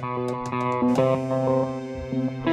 Thank you.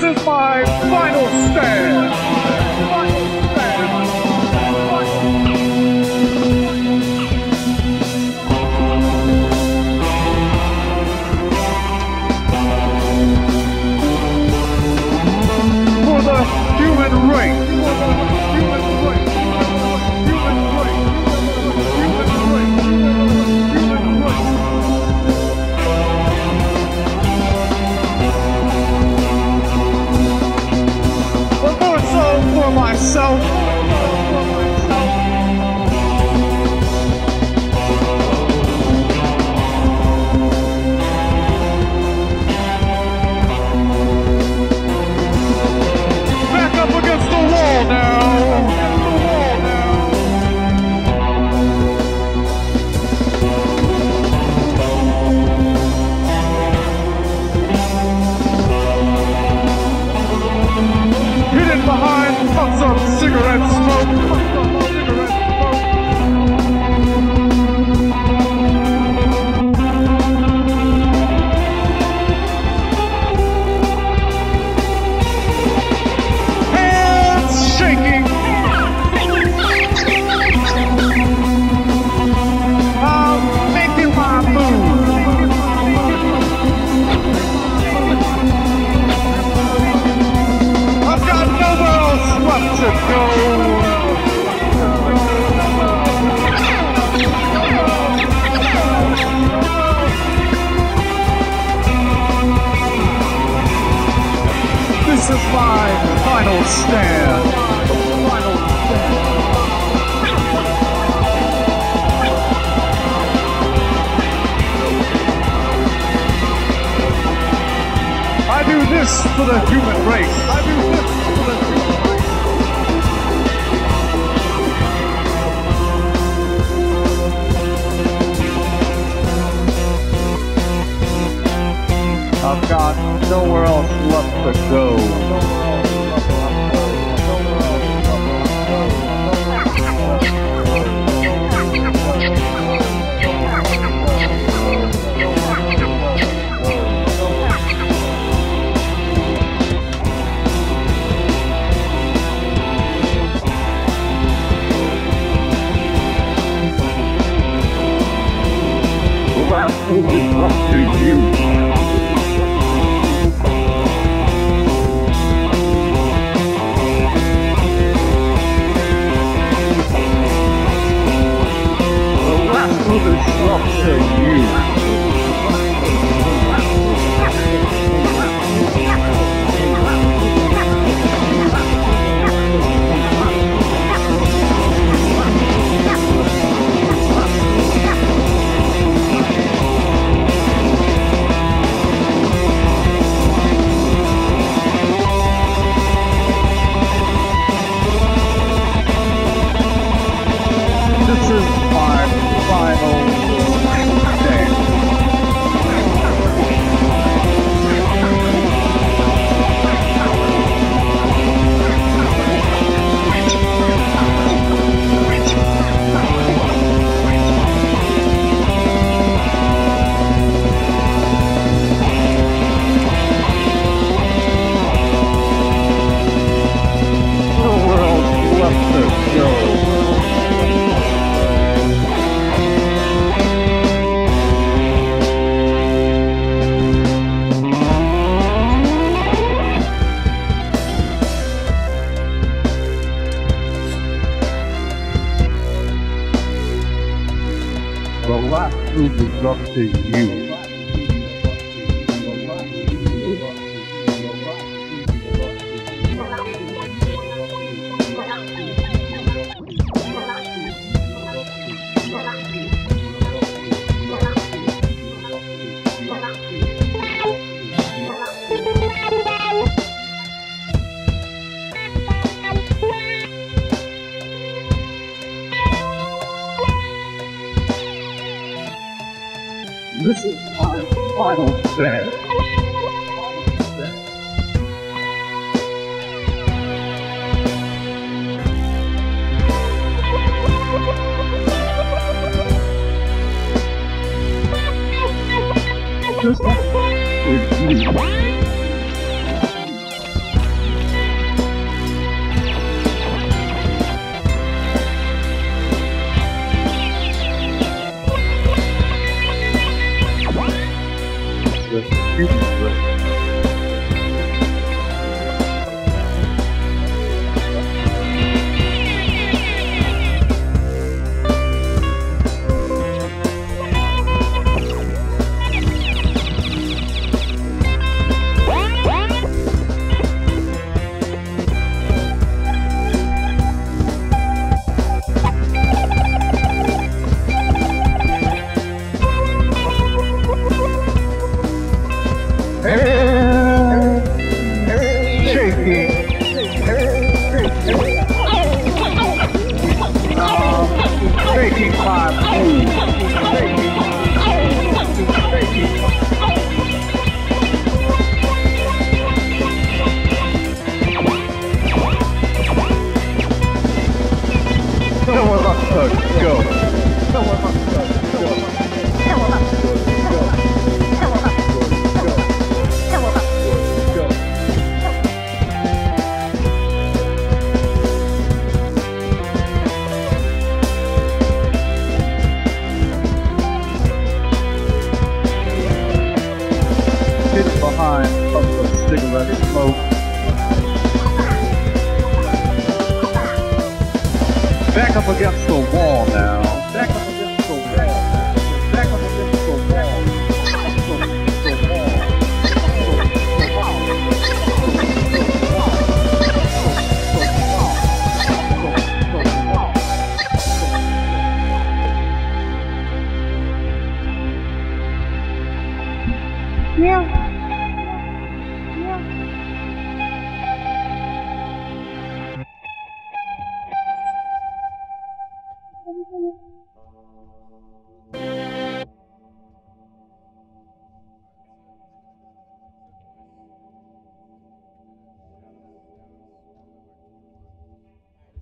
This is my final stand! so for the human race. I for the human race. I've got nowhere else left to go. the last who up to you. This is my final stand. Just you. Go. Go. Hidden behind puffs of cigarette smoke. up against the wall now. Back up against the wall. Back up against the wall. Yeah.